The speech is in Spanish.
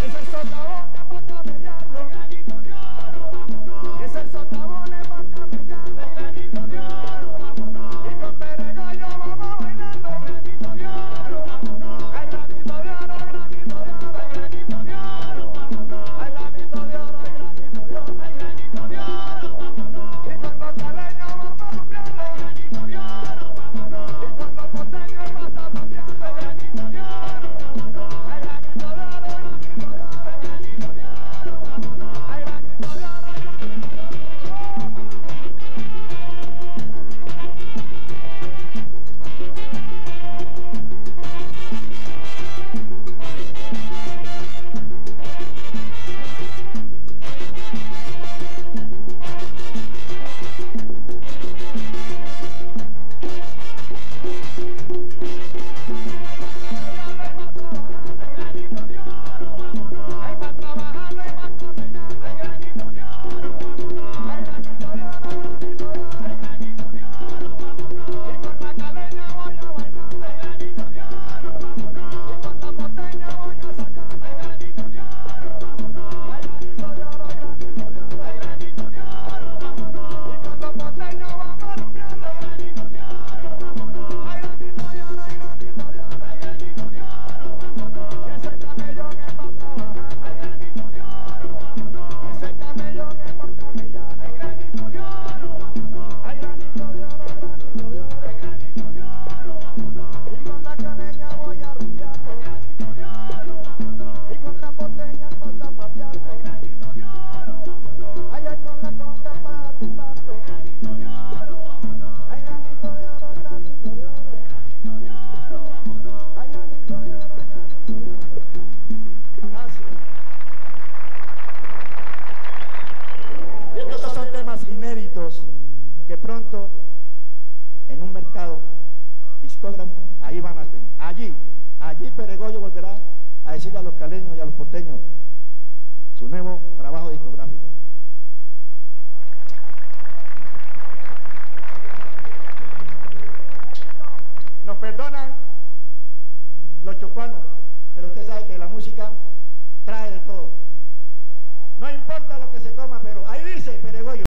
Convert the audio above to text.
This is discógrafo, ahí van a venir. Allí, allí Peregollo volverá a decirle a los caleños y a los porteños su nuevo trabajo discográfico. Nos perdonan los chocuanos, pero usted sabe que la música trae de todo. No importa lo que se coma, pero ahí dice Peregollo.